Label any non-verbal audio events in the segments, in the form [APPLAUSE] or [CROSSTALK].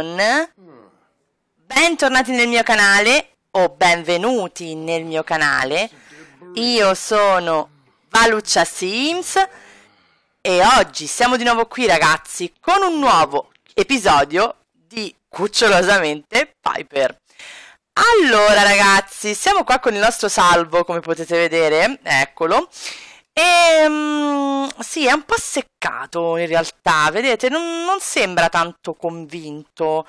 Non... Bentornati nel mio canale o benvenuti nel mio canale. Io sono Valuccia Sims e oggi siamo di nuovo qui ragazzi con un nuovo episodio di Cucciolosamente Piper. Allora ragazzi, siamo qua con il nostro salvo come potete vedere, eccolo. E um, sì, è un po' seccato in realtà, vedete, non, non sembra tanto convinto.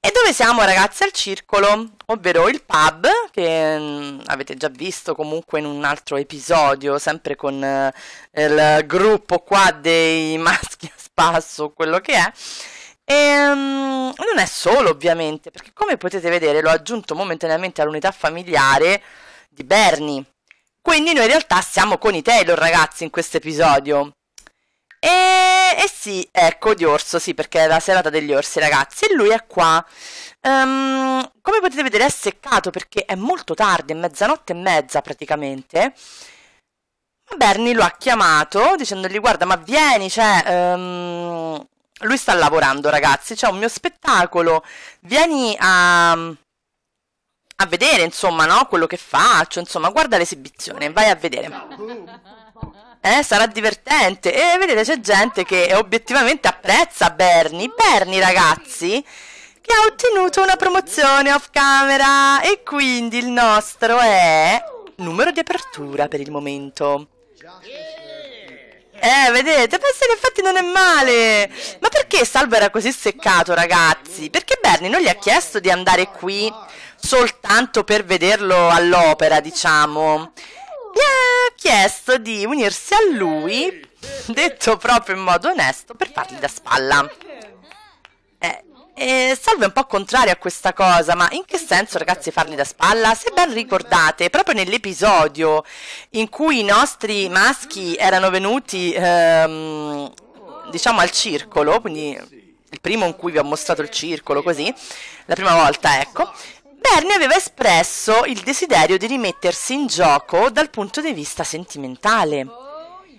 E dove siamo ragazzi? Al circolo, ovvero il pub, che mh, avete già visto comunque in un altro episodio, sempre con uh, il gruppo qua dei [LAUGHS] maschi a spasso, quello che è. E um, non è solo ovviamente, perché come potete vedere l'ho aggiunto momentaneamente all'unità familiare di Bernie. Quindi noi in realtà siamo con i Taylor ragazzi in questo episodio. E, e, sì, ecco di orso, sì, perché è la serata degli orsi, ragazzi. E lui è qua. Um, come potete vedere è seccato perché è molto tardi, è mezzanotte e mezza praticamente. Bernie lo ha chiamato dicendogli guarda ma vieni, cioè... Um, lui sta lavorando ragazzi, c'è un mio spettacolo, vieni a a vedere, insomma, no? Quello che faccio, insomma, guarda l'esibizione, vai a vedere. Eh, sarà divertente. E vedete, c'è gente che obiettivamente apprezza Bernie. Bernie, ragazzi, che ha ottenuto una promozione off camera. E quindi il nostro è numero di apertura per il momento. Eh, vedete, penso in effetti non è male. Ma perché Salvo era così seccato, ragazzi? Perché Bernie non gli ha chiesto di andare qui soltanto per vederlo all'opera, diciamo. Mi ha chiesto di unirsi a lui, detto proprio in modo onesto, per fargli da spalla. Eh, e Salvo un po' contrario a questa cosa, ma in che senso, ragazzi, farli da spalla? Se ben ricordate, proprio nell'episodio in cui i nostri maschi erano venuti, ehm, diciamo, al circolo, quindi il primo in cui vi ho mostrato il circolo, così, la prima volta, ecco, Bernie aveva espresso il desiderio di rimettersi in gioco dal punto di vista sentimentale.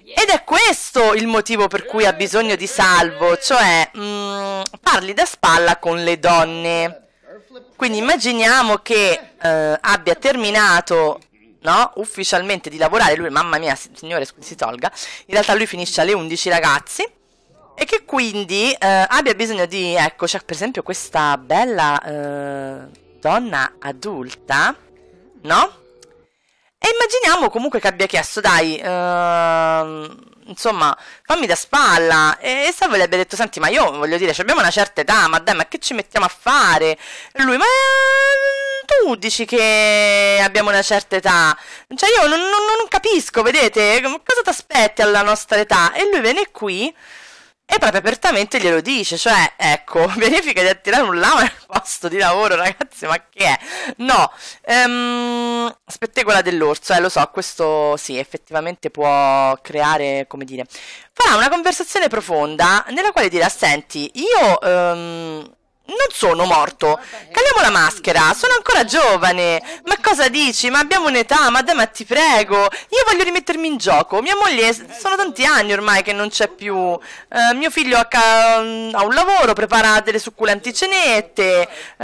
Ed è questo il motivo per cui ha bisogno di salvo, cioè mm, parli da spalla con le donne. Quindi immaginiamo che eh, abbia terminato no, ufficialmente di lavorare, lui, mamma mia, signore, si tolga, in realtà lui finisce alle 11 ragazzi, e che quindi eh, abbia bisogno di, ecco, c'è per esempio questa bella... Eh, donna adulta, no? E immaginiamo comunque che abbia chiesto, dai, uh, insomma, fammi da spalla. E Salvo gli abbia detto, senti, ma io voglio dire, abbiamo una certa età, ma dai, ma che ci mettiamo a fare? E lui, ma eh, tu dici che abbiamo una certa età? Cioè io non, non, non capisco, vedete, cosa ti aspetti alla nostra età? E lui viene qui e proprio apertamente glielo dice, cioè, ecco, [LAUGHS] verifica di attirare un nel posto di lavoro, [LAUGHS] ragazzi, ma che è? No, ehm, spettegola dell'orso, eh, lo so, questo sì, effettivamente può creare, come dire, farà una conversazione profonda nella quale dirà, senti, io... Ehm, non sono morto. Caliamo la maschera, sono ancora giovane. Ma cosa dici? Ma abbiamo un'età, ma dai, ma ti prego. Io voglio rimettermi in gioco. Mia moglie, sono tanti anni ormai che non c'è più. Uh, mio figlio ha, ha, un lavoro, prepara delle succulenti cenette. Uh,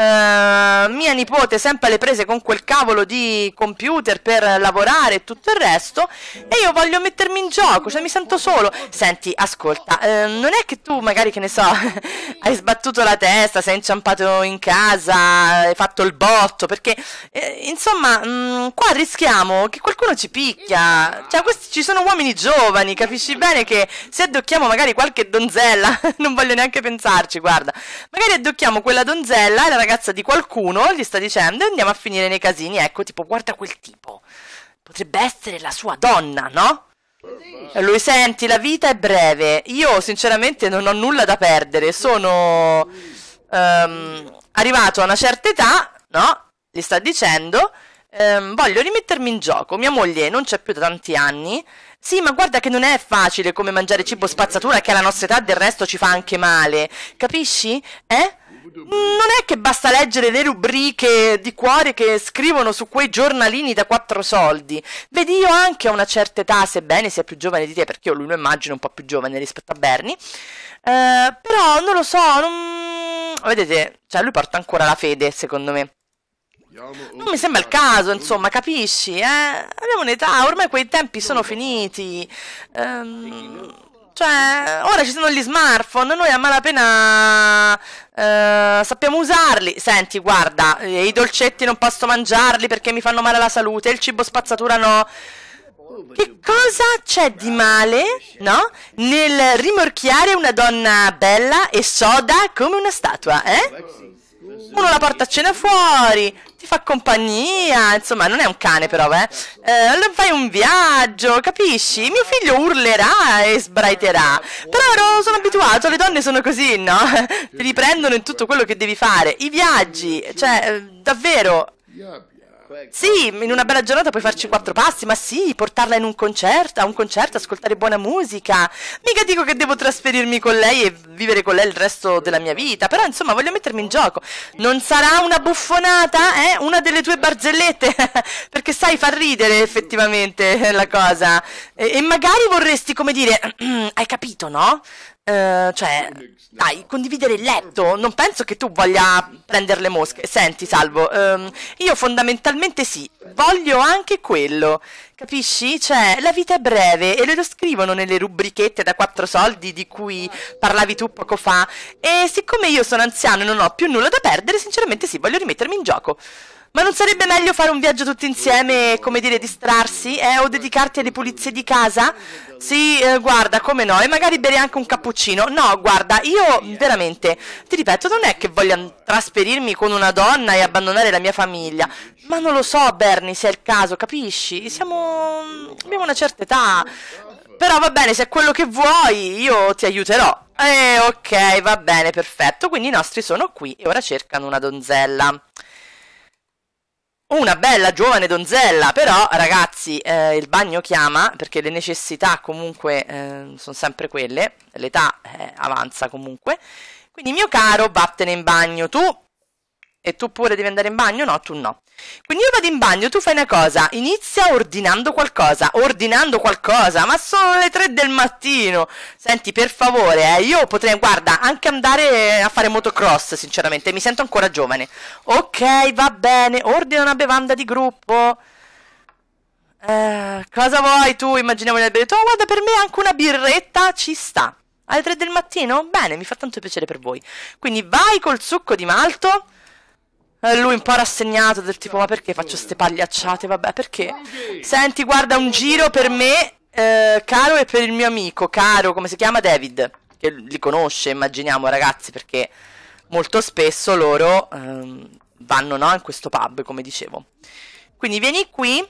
mia nipote sempre alle prese con quel cavolo di computer per lavorare e tutto il resto. E io voglio mettermi in gioco, cioè mi sento solo. Senti, ascolta, uh, non è che tu magari, che ne so, [LAUGHS] hai sbattuto la testa, sei inciampato in casa, hai fatto il botto, perché eh, insomma mh, mm, qua rischiamo che qualcuno ci picchia, cioè questi ci sono uomini giovani, capisci bene che se addocchiamo magari qualche donzella, [LAUGHS] non voglio neanche pensarci, guarda, magari addocchiamo quella donzella, è la ragazza di qualcuno, gli sta dicendo e andiamo a finire nei casini, ecco, tipo guarda quel tipo, potrebbe essere la sua donna, no? E lui senti, la vita è breve. Io sinceramente non ho nulla da perdere. Sono um, arrivato a una certa età, no? Gli sta dicendo, um, voglio rimettermi in gioco. Mia moglie non c'è più da tanti anni. Sì, ma guarda che non è facile come mangiare cibo spazzatura che alla nostra età del resto ci fa anche male. Capisci? Eh? non è che basta leggere le rubriche di cuore che scrivono su quei giornalini da quattro soldi. Vedi, io anche a una certa età, sebbene sia più giovane di te, perché io lui lo immagino un po' più giovane rispetto a Bernie, eh, però non lo so, non... vedete, cioè lui porta ancora la fede, secondo me. Non mi sembra il caso, insomma, capisci? Eh? Abbiamo un'età, ormai quei tempi sono finiti. Ehm, cioè, ora ci sono gli smartphone, noi a malapena eh, sappiamo usarli. Senti, guarda, i dolcetti non posso mangiarli perché mi fanno male alla salute, il cibo spazzatura no. Che cosa c'è di male, no? Nel rimorchiare una donna bella e soda come una statua, eh? Uno la porta a cena fuori, ti fa compagnia, insomma, non è un cane però, eh. eh fai un viaggio, capisci? Mio figlio urlerà e sbraiterà. Però sono abituato, le donne sono così, no? Ti riprendono in tutto quello che devi fare. I viaggi, cioè, eh, davvero, sì, in una bella giornata puoi farci quattro passi, ma sì, portarla in un concerto, a un concerto, ascoltare buona musica. Mica dico che devo trasferirmi con lei e vivere con lei il resto della mia vita, però insomma voglio mettermi in gioco. Non sarà una buffonata, eh? Una delle tue barzellette? [LAUGHS] Perché sai, fa ridere effettivamente [LAUGHS] la cosa. E, e magari vorresti, come dire, [CLEARS THROAT] hai capito, no? Uh, cioè, dai, condividere il letto. Non penso che tu voglia prendere le mosche. Senti, Salvo, um, io fondamentalmente sì, voglio anche quello. Capisci? Cioè, la vita è breve e lo scrivono nelle rubrichette da quattro soldi di cui parlavi tu poco fa. E siccome io sono anziano e non ho più nulla da perdere, sinceramente sì, voglio rimettermi in gioco. Ma non sarebbe meglio fare un viaggio tutti insieme, come dire, distrarsi, eh? O dedicarti alle pulizie di casa? Sì, eh, guarda, come no, e magari bere anche un cappuccino. No, guarda, io veramente, ti ripeto, non è che voglia trasferirmi con una donna e abbandonare la mia famiglia. Ma non lo so, Bernie, se è il caso, capisci? Siamo... abbiamo una certa età. Però va bene, se è quello che vuoi, io ti aiuterò. Eh, ok, va bene, perfetto. Quindi i nostri sono qui e ora cercano una donzella una bella giovane donzella, però ragazzi eh, il bagno chiama perché le necessità comunque eh, sono sempre quelle, l'età eh, avanza comunque, quindi mio caro vattene in bagno, tu e tu pure devi andare in bagno? No, tu no. Quindi io vado in bagno, tu fai una cosa, inizia ordinando qualcosa, ordinando qualcosa, ma sono le 3 del mattino. Senti, per favore, eh, io potrei, guarda, anche andare a fare motocross, sinceramente, mi sento ancora giovane. Ok, va bene, ordina una bevanda di gruppo. Eh, cosa vuoi tu? Immaginiamo nel bere. Oh, guarda, per me anche una birretta ci sta. Alle 3 del mattino? Bene, mi fa tanto piacere per voi. Quindi vai col succo di malto eh, lui un po' rassegnato del tipo ma perché faccio ste pagliacciate? Vabbè perché? Senti guarda un giro per me eh, caro e per il mio amico caro come si chiama David che li conosce immaginiamo ragazzi perché molto spesso loro ehm, vanno no, in questo pub come dicevo quindi vieni qui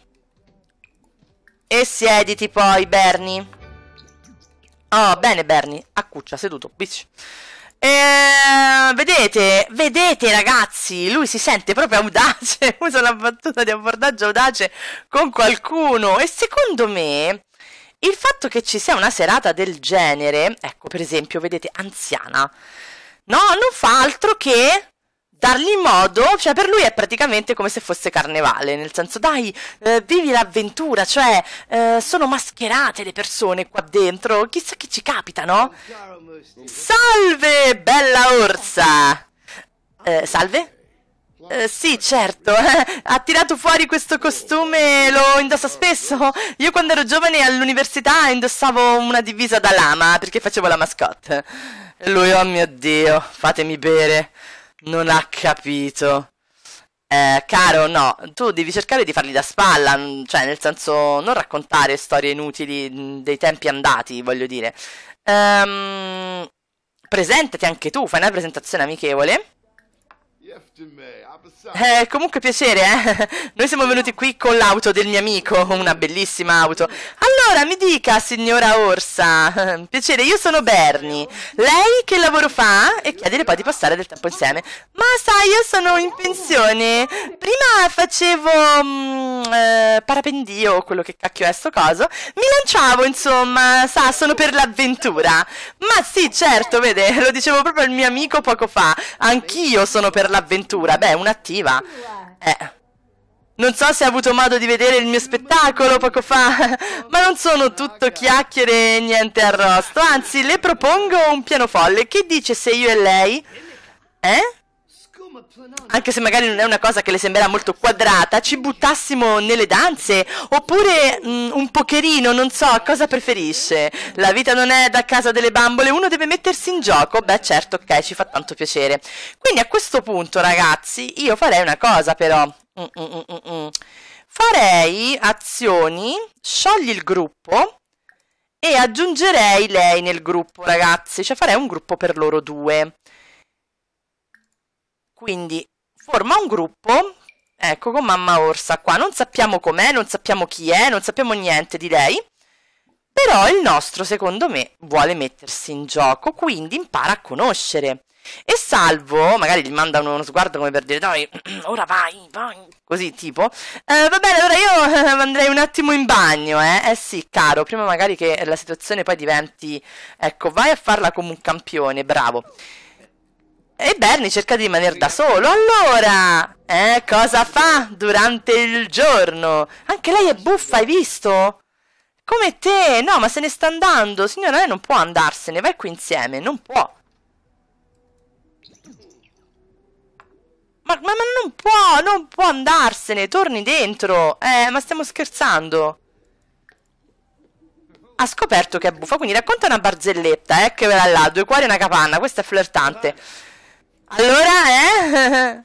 e siediti poi Bernie oh bene Bernie accuccia seduto Bici. Eh, vedete, vedete ragazzi, lui si sente proprio audace, [LAUGHS] usa una battuta di abbordaggio audace con qualcuno. E secondo me il fatto che ci sia una serata del genere, ecco per esempio, vedete, anziana, no, non fa altro che dargli modo, cioè per lui è praticamente come se fosse carnevale, nel senso dai, eh, vivi l'avventura, cioè eh, sono mascherate le persone qua dentro, chissà che ci capita, no? Salve, bella orsa! Eh, salve? Eh, sì, certo, [LAUGHS] ha tirato fuori questo costume, lo indossa spesso. Io quando ero giovane all'università indossavo una divisa da lama perché facevo la mascotte. E lui, oh mio Dio, fatemi bere. Non ha capito. Eh, caro, no, tu devi cercare di farli da spalla, cioè nel senso non raccontare storie inutili dei tempi andati, voglio dire. Ehm, presentati anche tu, fai una presentazione amichevole. Eh, comunque piacere, eh. [LAUGHS] Noi siamo venuti qui con l'auto del mio amico, una bellissima auto. Allora, mi dica, signora Orsa. [LAUGHS] Piacere, io sono Bernie. Lei che lavoro fa? E chiedere poi di passare del tempo insieme. Ma sai, io sono in pensione. Prima facevo mm, eh, parapendio, quello che cacchio è sto coso. Mi lanciavo, insomma, sa, sono per l'avventura. Ma sì, certo, vede, [LAUGHS] lo dicevo proprio al mio amico poco fa. Anch'io sono per l'avventura. Beh, un'attiva. Eh. Non so se ha avuto modo di vedere il mio spettacolo poco fa, [LAUGHS] ma non sono tutto chiacchiere e niente arrosto. Anzi, le propongo un piano folle. Che dice se io e lei? Eh? Anche se magari non è una cosa che le sembrerà molto quadrata, ci buttassimo nelle danze oppure mh, mm, un pocherino, non so, cosa preferisce? La vita non è da casa delle bambole, uno deve mettersi in gioco? Beh, certo, ok, ci fa tanto piacere. Quindi a questo punto, ragazzi, io farei una cosa però. Mm, mm, mm, mm farei azioni, sciogli il gruppo e aggiungerei lei nel gruppo, ragazzi, cioè farei un gruppo per loro due. Quindi forma un gruppo, ecco con mamma orsa qua, non sappiamo com'è, non sappiamo chi è, non sappiamo niente di lei, però il nostro secondo me vuole mettersi in gioco, quindi impara a conoscere. E Salvo, magari gli manda uno sguardo come per dire dai, [CLEARS THROAT] ora vai, vai, così tipo. Eh, va bene, allora io andrei un attimo in bagno, eh. Eh sì, caro, prima magari che la situazione poi diventi, ecco, vai a farla come un campione, bravo. E Bernie cerca di rimanere da solo. Allora, eh, cosa fa durante il giorno? Anche lei è buffa, hai visto? Come te? No, ma se ne sta andando. Signora, lei non può andarsene. Vai qui insieme. Non può. Ma, ma, ma non può, non può andarsene. Torni dentro. Eh, ma stiamo scherzando. Ha scoperto che è buffa, quindi racconta una barzelletta, eh, che verrà là. Due cuori e una capanna. Questo è flirtante. Allora, eh?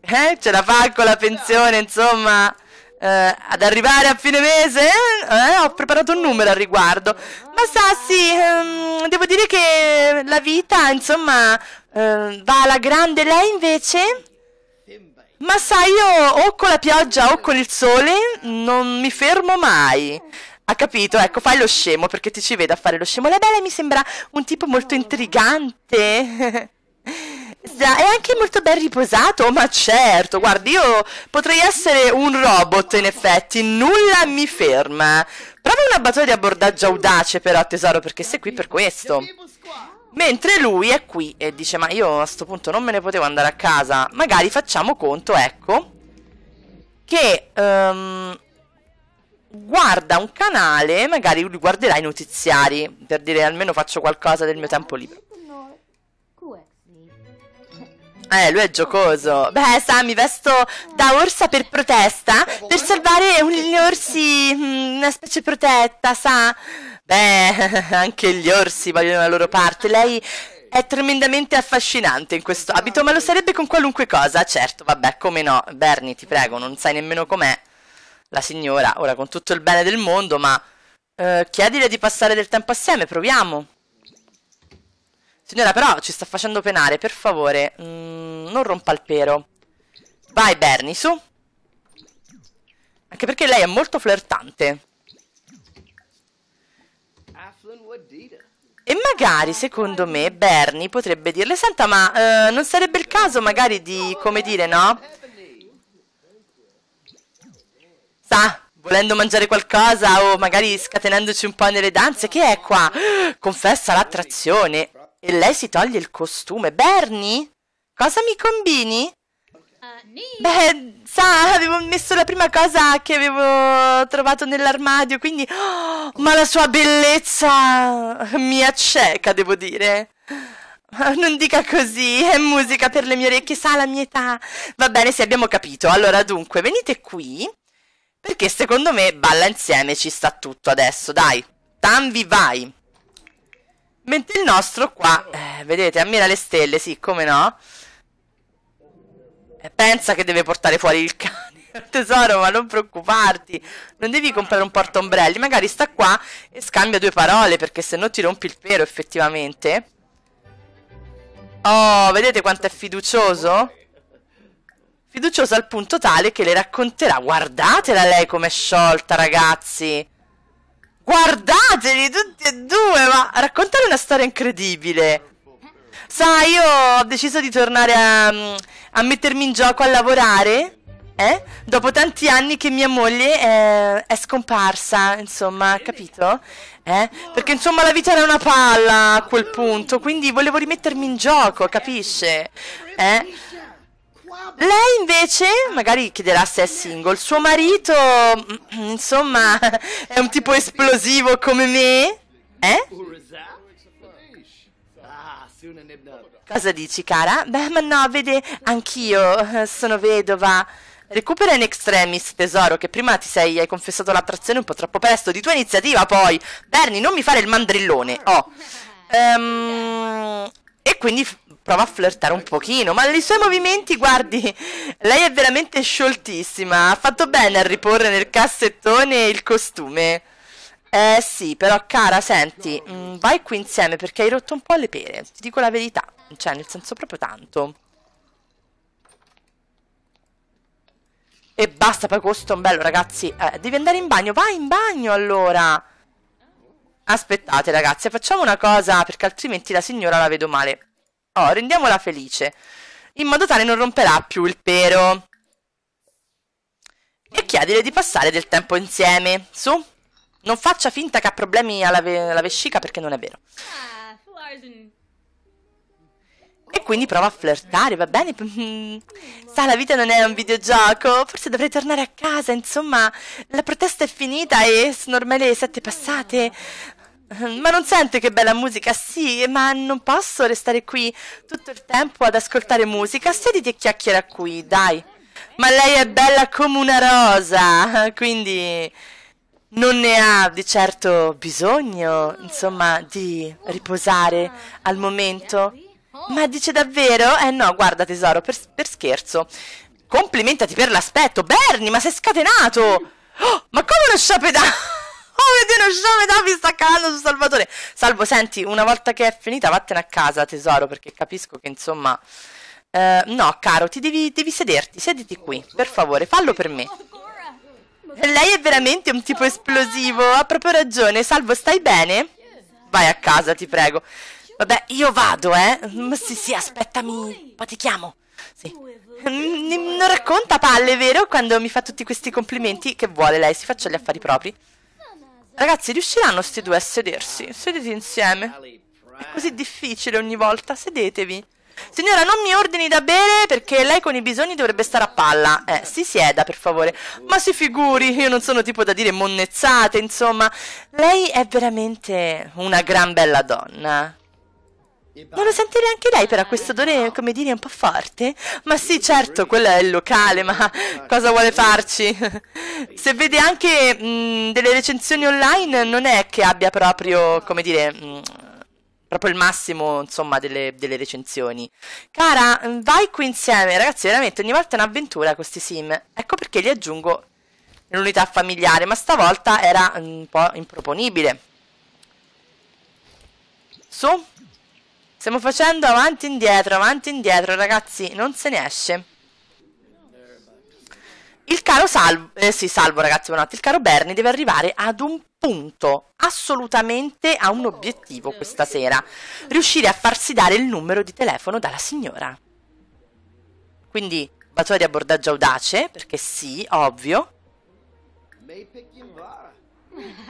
[LAUGHS] eh? Ce la fa con la pensione, insomma, eh, ad arrivare a fine mese? Eh? Ho preparato un numero al riguardo. Ma sa, sì, ehm, devo dire che la vita, insomma, eh, va alla grande. Lei invece? Ma sa, io o con la pioggia o con il sole non mi fermo mai. Ha capito? Ecco, fai lo scemo perché ti ci vedo a fare lo scemo. La bella mi sembra un tipo molto intrigante. [LAUGHS] È anche molto ben riposato, ma certo, guardi, io potrei essere un robot in effetti, nulla mi ferma. Prova una battuta di abbordaggio audace però, tesoro, perché sei qui per questo. Mentre lui è qui e dice, ma io a questo punto non me ne potevo andare a casa. Magari facciamo conto, ecco, che um, guarda un canale, magari lui guarderà i notiziari, per dire almeno faccio qualcosa del mio tempo libero. Eh, lui è giocoso. Beh, sa, mi vesto da orsa per protesta, per salvare gli orsi, mm, una specie protetta, sa. Beh, [LAUGHS] anche gli orsi vogliono la loro parte. Lei è tremendamente affascinante in questo abito, ma lo sarebbe con qualunque cosa. Certo, vabbè, come no. Bernie, ti prego, non sai nemmeno com'è la signora. Ora, con tutto il bene del mondo, ma eh, chiedile di passare del tempo assieme, proviamo. Signora, però ci sta facendo penare, per favore, mm, non rompa il pero. Vai, Bernie, su. Anche perché lei è molto flirtante. E magari, secondo me, Bernie potrebbe dirle, senta, ma eh, non sarebbe il caso magari di, come dire, no? Sa, volendo mangiare qualcosa o magari scatenandoci un po' nelle danze, che è qua? [GASPS] Confessa l'attrazione. E lei si toglie il costume. Bernie? Cosa mi combini? Beh, sa, avevo messo la prima cosa che avevo trovato nell'armadio, quindi... Oh, ma la sua bellezza mi acceca, devo dire. Non dica così, è musica per le mie orecchie, sa la mia età. Va bene, sì, abbiamo capito. Allora, dunque, venite qui, perché secondo me balla insieme ci sta tutto adesso, dai. Tanvi vai. Mentre il nostro qua, eh, vedete, ammira le stelle, sì, come no? E pensa che deve portare fuori il cane. [LAUGHS] Tesoro, ma non preoccuparti. Non devi comprare un portaombrelli. Magari sta qua e scambia due parole, perché se no ti rompi il pelo, effettivamente. Oh, vedete quanto è fiducioso? fiducioso al punto tale che le racconterà. Guardatela lei com'è sciolta, ragazzi. Guardateli tutti e due, ma raccontare una storia incredibile. Sai, io ho deciso di tornare a, a mettermi in gioco a lavorare. Eh? Dopo tanti anni che mia moglie è, è scomparsa, insomma, capito? Eh? Perché insomma la vita era una palla a quel punto, quindi volevo rimettermi in gioco, capisce? Eh? Lei invece magari chiederà se è single. Suo marito, insomma, è un tipo esplosivo come me? Eh? Cosa dici, cara? Beh, ma no, vede, anch'io sono vedova. Recupera in extremis, tesoro, che prima ti sei, hai confessato l'attrazione un po' troppo presto. Di tua iniziativa, poi. Bernie, non mi fare il mandrillone. Oh. Um, e quindi prova a flirtare un pochino, ma nei suoi movimenti, guardi, lei è veramente scioltissima. Ha fatto bene a riporre nel cassettone il costume. Eh sì, però cara, senti, mh, mm, vai qui insieme perché hai rotto un po' le pere, ti dico la verità, cioè nel senso proprio tanto. E basta, poi costa un bello, ragazzi. Eh, devi andare in bagno, vai in bagno allora. Aspettate, ragazzi, facciamo una cosa perché altrimenti la signora la vedo male. Oh, rendiamola felice. In modo tale non romperà più il pero. E chiedile di passare del tempo insieme. Su. Non faccia finta che ha problemi alla, ve alla vescica perché non è vero. E quindi prova a flirtare, va bene? [LAUGHS] Sa, la vita non è un videogioco. Forse dovrei tornare a casa. Insomma, la protesta è finita e sono ormai le sette passate. [LAUGHS] Ma non sente che bella musica? Sì, ma non posso restare qui tutto il tempo ad ascoltare musica. Sediti e chiacchiera qui, dai. Ma lei è bella come una rosa, [LAUGHS] quindi non ne ha di certo bisogno, insomma, di riposare al momento. Ma dice davvero? Eh no, guarda tesoro, per, per scherzo. Complimentati per l'aspetto. Bernie, ma sei scatenato! Oh, [GASPS] ma come uno sciapedato? [LAUGHS] Oh, vedi uno show, mi sta calando su Salvatore. Salvo, senti, una volta che è finita, vattene a casa, tesoro, perché capisco che insomma. Eh, no, caro, ti devi, devi sederti, sediti qui, per favore, fallo per me. Lei è veramente un tipo esplosivo, ha proprio ragione. Salvo, stai bene? Vai a casa, ti prego. Vabbè, io vado, eh. Sì, sì, aspettami, poi ti chiamo. Sì. Non racconta palle, vero? Quando mi fa tutti questi complimenti, che vuole lei? Si faccia gli affari propri. Ragazzi, riusciranno questi due a sedersi? Sedete insieme. È così difficile ogni volta, sedetevi. Signora, non mi ordini da bere perché lei con i bisogni dovrebbe stare a palla. Eh, si sieda, per favore. Ma si figuri, io non sono tipo da dire monnezzate, insomma. Lei è veramente una gran bella donna. Non lo sente neanche lei però questo odore, come dire, un po' forte? Ma sì, certo, quello è il locale, ma cosa vuole farci? Se vede anche mh, delle recensioni online, non è che abbia proprio, come dire, mh, proprio il massimo, insomma, delle, delle, recensioni. Cara, vai qui insieme, ragazzi, veramente ogni volta è un'avventura questi sim. Ecco perché li aggiungo nell'unità familiare, ma stavolta era un po' improponibile. Su, Stiamo facendo avanti e indietro, avanti e indietro, ragazzi, non se ne esce. Il caro Salvo, eh sì, Salvo ragazzi, buonanotte, il caro Bernie deve arrivare ad un punto, assolutamente a un obiettivo questa sera. Riuscire a farsi dare il numero di telefono dalla signora. Quindi, battuta di abbordaggio audace, perché sì, ovvio.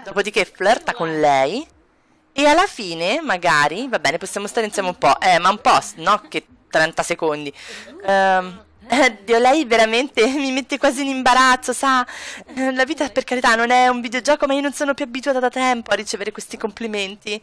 Dopodiché flirta con lei e alla fine, magari, va bene, possiamo stare insieme un po', eh, ma un po', no? Che 30 secondi. Um, [LAUGHS] Dio, lei veramente [LAUGHS] mi mette quasi in imbarazzo, sa? Eh, la vita, per carità, non è un videogioco, ma io non sono più abituata da tempo a ricevere questi complimenti.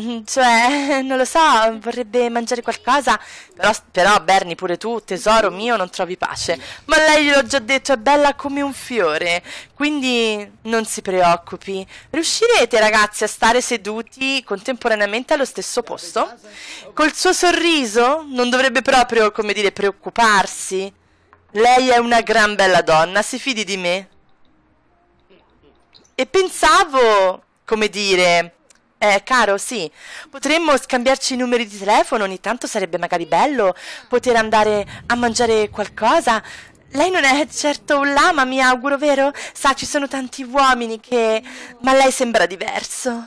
Mm, cioè, [LAUGHS] non lo so, vorrebbe mangiare qualcosa. Però, però, Bernie, pure tu, tesoro mio, non trovi pace. Ma lei gliel'ho già detto, è bella come un fiore. Quindi non si preoccupi. Riuscirete, ragazzi, a stare seduti contemporaneamente allo stesso posto? Col suo sorriso? Non dovrebbe proprio, come dire, preoccuparsi. Lei è una gran bella donna, si fidi di me. E pensavo, come dire Eh, caro, sì. Potremmo scambiarci i numeri di telefono, ogni tanto sarebbe magari bello poter andare a mangiare qualcosa. Lei non è certo un lama, mi auguro, vero? Sa, ci sono tanti uomini che... ma lei sembra diverso.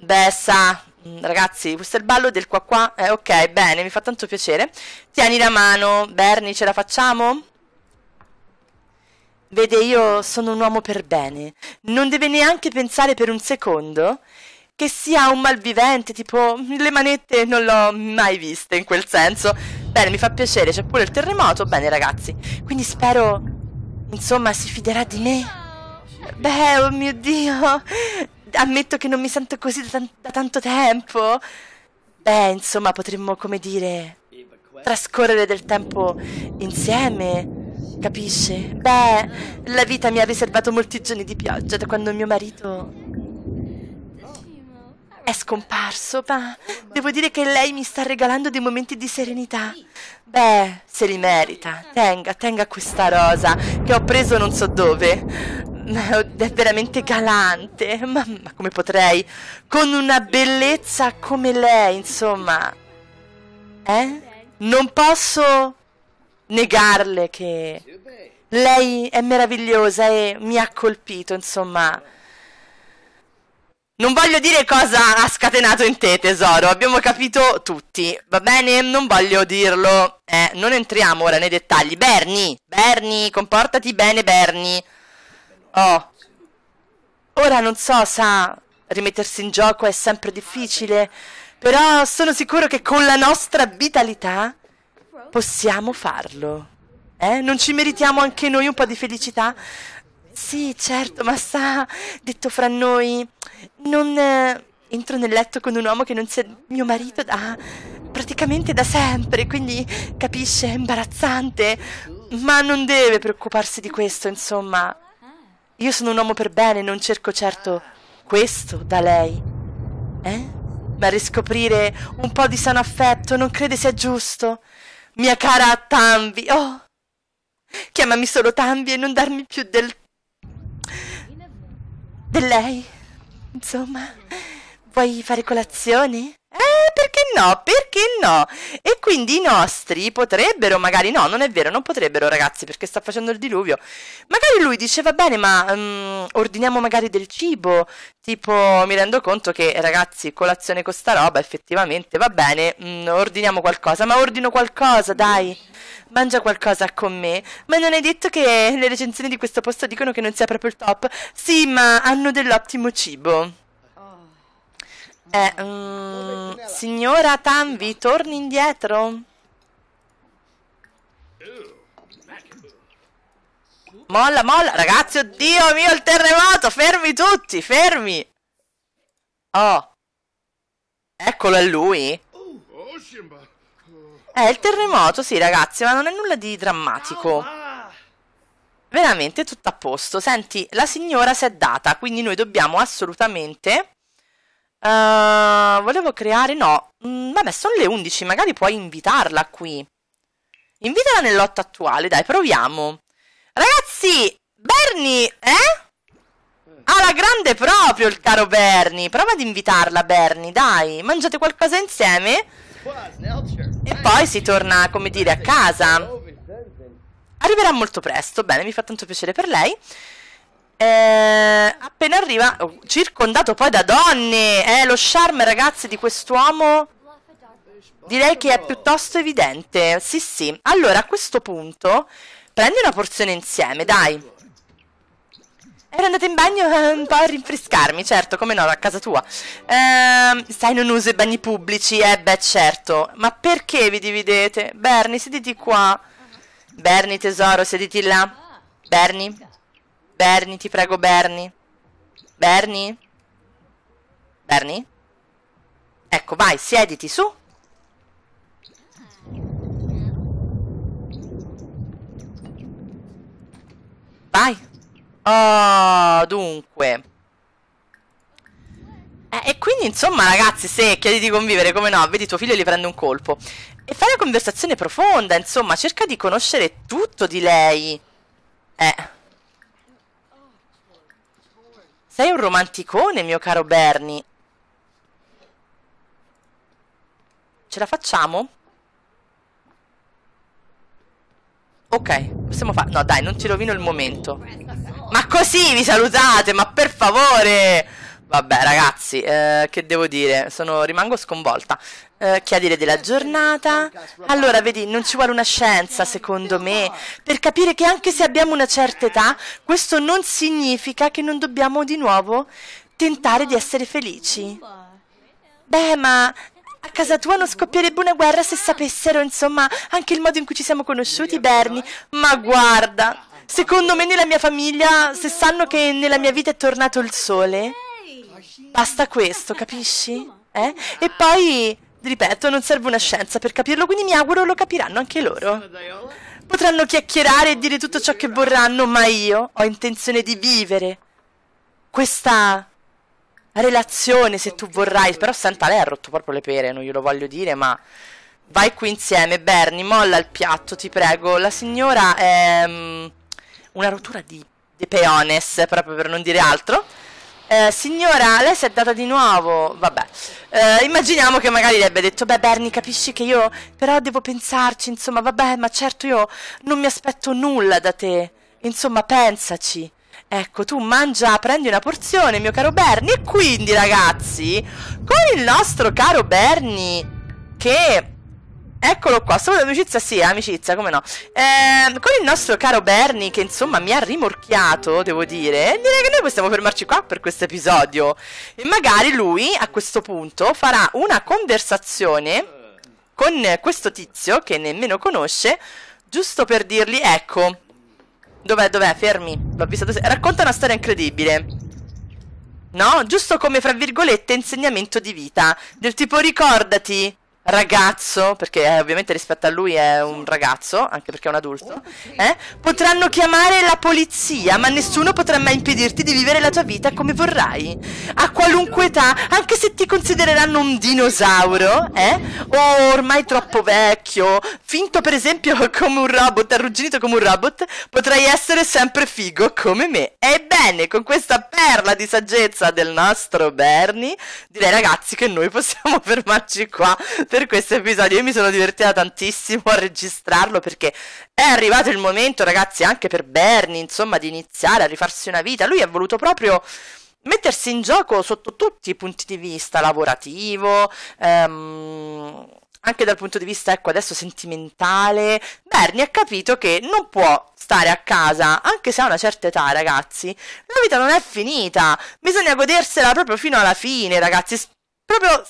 Beh, sa, mm, ragazzi, questo è il ballo del qua qua. Eh, ok, bene, mi fa tanto piacere. Tieni la mano, Bernie, ce la facciamo? Vede, io sono un uomo per bene. Non deve neanche pensare per un secondo che sia un malvivente, tipo le manette non l'ho mai viste in quel senso. Bene, mi fa piacere, c'è pure il terremoto. Bene, ragazzi. Quindi spero, insomma, si fiderà di me. Beh, oh mio Dio. Ammetto che non mi sento così da, da tanto tempo. Beh, insomma, potremmo, come dire, trascorrere del tempo insieme. Capisce? Beh, la vita mi ha riservato molti giorni di pioggia da quando mio marito è scomparso, ma devo dire che lei mi sta regalando dei momenti di serenità. Beh, se li merita. Tenga, tenga questa rosa che ho preso non so dove. È veramente galante. Ma, come potrei? Con una bellezza come lei, insomma. Eh? Non posso negarle che lei è meravigliosa e mi ha colpito, insomma. Non voglio dire cosa ha scatenato in te, tesoro, abbiamo capito tutti, va bene? Non voglio dirlo. Eh, non entriamo ora nei dettagli. Bernie, Bernie, comportati bene, Bernie. Oh. Ora non so, sa, rimettersi in gioco è sempre difficile, però sono sicuro che con la nostra vitalità possiamo farlo. Eh? Non ci meritiamo anche noi un po' di felicità? Sì, certo, ma sa, detto fra noi, non eh, entro nel letto con un uomo che non sia mio marito da praticamente da sempre, quindi capisce, è imbarazzante, ma non deve preoccuparsi di questo, insomma. Io sono un uomo per bene, non cerco certo questo da lei. Eh? Ma riscoprire un po' di sano affetto non crede sia giusto? Mia cara Tambi, oh! Chiamami solo Tambi e non darmi più del lei. Insomma, vuoi fare colazione? Eh, perché no? Perché no? E quindi i nostri potrebbero, magari no, non è vero, non potrebbero ragazzi perché sta facendo il diluvio. Magari lui dice va bene, ma um, ordiniamo magari del cibo, tipo mi rendo conto che ragazzi colazione con sta roba effettivamente va bene, um, ordiniamo qualcosa, ma ordino qualcosa, dai. Mangia qualcosa con me. Ma non hai detto che le recensioni di questo posto dicono che non sia proprio il top? Sì, ma hanno dell'ottimo cibo. Eh, um, signora Tanvi, torni indietro. Molla, molla, ragazzi, oddio mio, il terremoto, fermi tutti, fermi. Oh, eccolo, è lui. È il terremoto, sì, ragazzi, ma non è nulla di drammatico. Veramente tutto a posto. Senti, la signora si è data, quindi noi dobbiamo assolutamente Uh, volevo creare... No, mm, vabbè, sono le 11, magari puoi invitarla qui. Invitala nel lotto attuale, dai, proviamo. Ragazzi, Bernie, eh? Ah, la grande proprio il caro Bernie. Prova ad invitarla, Bernie, dai. Mangiate qualcosa insieme. E poi si torna, come dire, a casa. Arriverà molto presto, bene, mi fa tanto piacere per lei. Eh, appena arriva, oh, circondato poi da donne, eh, lo charme ragazzi di quest'uomo direi che è piuttosto evidente. Sì, sì. Allora, a questo punto, prendi una porzione insieme, dai. Ero andata in bagno eh, un po' a rinfrescarmi, certo, come no, a casa tua. Eh, sai, non uso i bagni pubblici, eh, beh, certo. Ma perché vi dividete? Bernie, sediti qua. Bernie, tesoro, sediti là. Bernie. Bernie, ti prego, Bernie. Bernie? Bernie? Ecco, vai, siediti, su. Vai. Oh, dunque. Eh, e quindi, insomma, ragazzi, se chiedi di convivere, come no, vedi tuo figlio gli prende un colpo. E fai una conversazione profonda, insomma, cerca di conoscere tutto di lei. Eh. Sei un romanticone, mio caro Bernie. Ce la facciamo? Ok, possiamo fare... No, dai, non ti rovino il momento. Ma così vi salutate, ma per favore! Vabbè, ragazzi, eh, che devo dire? Sono, rimango sconvolta. Eh, chiarire della giornata. Allora, vedi, non ci vuole una scienza, secondo me, per capire che anche se abbiamo una certa età, questo non significa che non dobbiamo di nuovo tentare di essere felici. Beh, ma a casa tua non scoppierebbe una guerra se sapessero, insomma, anche il modo in cui ci siamo conosciuti, Bernie. Ma guarda, secondo me nella mia famiglia, se sanno che nella mia vita è tornato il sole, basta questo, capisci? Eh? E poi, ripeto, non serve una scienza per capirlo, quindi mi auguro lo capiranno anche loro. Potranno chiacchierare e dire tutto ciò che vorranno, ma io ho intenzione di vivere questa relazione se tu vorrai, però senta lei ha rotto proprio le pere, non glielo voglio dire, ma vai qui insieme, Bernie, molla il piatto, ti prego, la signora è um, una rottura di, di peones, proprio per non dire altro. Eh, signora, lei si è data di nuovo, vabbè, eh, immaginiamo che magari le abbia detto, beh Bernie capisci che io però devo pensarci, insomma, vabbè, ma certo io non mi aspetto nulla da te, insomma, pensaci. Ecco, tu mangia, prendi una porzione, mio caro Bernie. E quindi, ragazzi, con il nostro caro Bernie, che... Eccolo qua, solo amicizia, sì, amicizia, come no. Eh, con il nostro caro Bernie, che insomma mi ha rimorchiato, devo dire, direi che noi possiamo fermarci qua per questo episodio. E magari lui, a questo punto, farà una conversazione con questo tizio, che nemmeno conosce, giusto per dirgli, ecco, Dov'è, dov'è? Fermi. L'ho vista Racconta una storia incredibile. No? Giusto come, fra virgolette, insegnamento di vita. Del tipo, ricordati ragazzo, perché eh, ovviamente rispetto a lui è un ragazzo, anche perché è un adulto, eh? potranno chiamare la polizia, ma nessuno potrà mai impedirti di vivere la tua vita come vorrai. A qualunque età, anche se ti considereranno un dinosauro, eh? O ormai troppo vecchio, finto per esempio [LAUGHS] come un robot, arrugginito come un robot, potrai essere sempre figo come me. Ebbene, con questa perla di saggezza del nostro Bernie, direi ragazzi che noi possiamo [LAUGHS] fermarci qua per questo episodio. Io mi sono divertita tantissimo a registrarlo perché è arrivato il momento, ragazzi, anche per Bernie, insomma, di iniziare a rifarsi una vita. Lui ha voluto proprio mettersi in gioco sotto tutti i punti di vista, lavorativo, ehm, anche dal punto di vista, ecco, adesso sentimentale. Bernie ha capito che non può stare a casa, anche se ha una certa età, ragazzi. La vita non è finita, bisogna godersela proprio fino alla fine, ragazzi. Proprio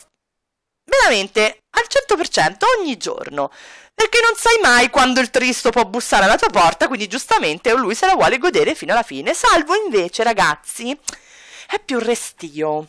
veramente al 100% ogni giorno. Perché non sai mai quando il tristo può bussare alla tua porta, quindi giustamente lui se la vuole godere fino alla fine. Salvo invece, ragazzi, è più restio.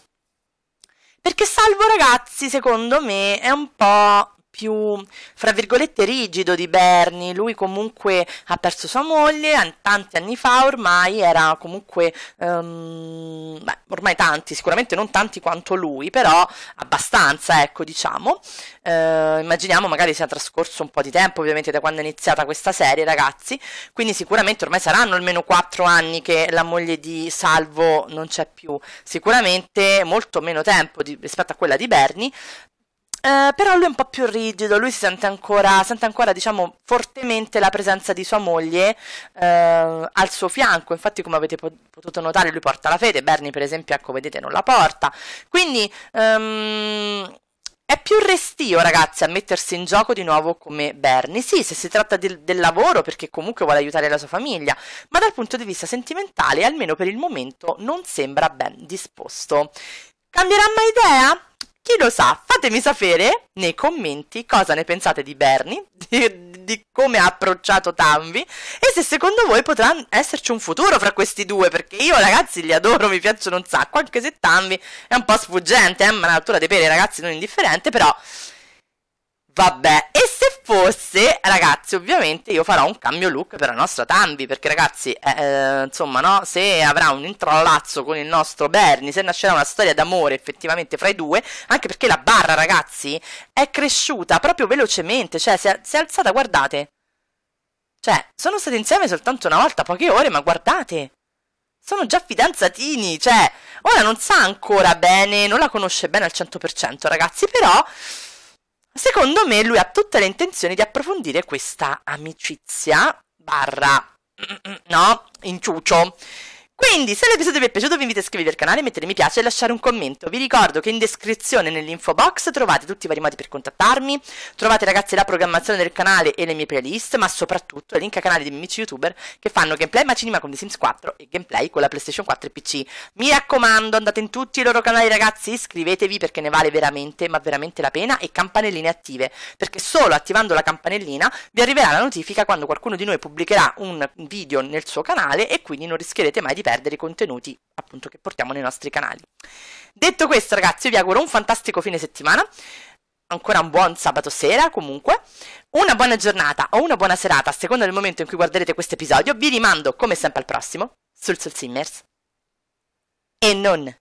Perché Salvo, ragazzi, secondo me è un po' più, fra virgolette, rigido di Bernie. Lui comunque ha perso sua moglie tanti anni fa, ormai era comunque, um, beh, ormai tanti, sicuramente non tanti quanto lui, però abbastanza, ecco, diciamo. Uh, immaginiamo magari sia trascorso un po' di tempo, ovviamente, da quando è iniziata questa serie, ragazzi. Quindi sicuramente ormai saranno almeno quattro anni che la moglie di Salvo non c'è più. Sicuramente molto meno tempo di, rispetto a quella di Bernie, eh, però lui è un po' più rigido, lui si sente ancora, sente ancora diciamo, fortemente la presenza di sua moglie eh, al suo fianco, infatti come avete potuto notare lui porta la fede, Bernie per esempio, ecco vedete, non la porta, quindi... Um, è più restio, ragazzi, a mettersi in gioco di nuovo come Bernie. Sì, se si tratta di, del lavoro, perché comunque vuole aiutare la sua famiglia, ma dal punto di vista sentimentale, almeno per il momento, non sembra ben disposto. Cambierà mai idea? Chi lo sa, fatemi sapere nei commenti cosa ne pensate di Bernie, di, di, come ha approcciato Tanvi e se secondo voi potrà esserci un futuro fra questi due, perché io ragazzi li adoro, mi piacciono un sacco, anche se Tanvi è un po' sfuggente, eh, ma un'altura dei pere ragazzi non indifferente, però Vabbè, e se fosse, ragazzi, ovviamente io farò un cambio look per la nostra Tambi, perché ragazzi, eh, eh, insomma, no, se avrà un intrallazzo con il nostro Bernie, se nascerà una storia d'amore effettivamente fra i due, anche perché la barra, ragazzi, è cresciuta proprio velocemente, cioè si è, si è alzata, guardate. Cioè, sono stati insieme soltanto una volta, poche ore, ma guardate. Sono già fidanzatini, cioè, ora non sa ancora bene, non la conosce bene al 100%, ragazzi, però secondo me lui ha tutte le intenzioni di approfondire questa amicizia barra no, inciucio quindi, se l'episodio vi è piaciuto vi invito a iscrivervi al canale, mettere mi piace e lasciare un commento. Vi ricordo che in descrizione nell'info box trovate tutti i vari modi per contattarmi, trovate ragazzi la programmazione del canale e le mie playlist, ma soprattutto il link ai canali dei miei amici youtuber che fanno gameplay macinima con The Sims 4 e gameplay con la PlayStation 4 e PC. Mi raccomando, andate in tutti i loro canali ragazzi, iscrivetevi perché ne vale veramente, ma veramente la pena e campanelline attive, perché solo attivando la campanellina vi arriverà la notifica quando qualcuno di noi pubblicherà un video nel suo canale e quindi non rischierete mai di perdere i contenuti appunto che portiamo nei nostri canali. Detto questo ragazzi, vi auguro un fantastico fine settimana, ancora un buon sabato sera comunque, una buona giornata o una buona serata a seconda del momento in cui guarderete questo episodio, vi rimando come sempre al prossimo. Sul Soul Simmers. E non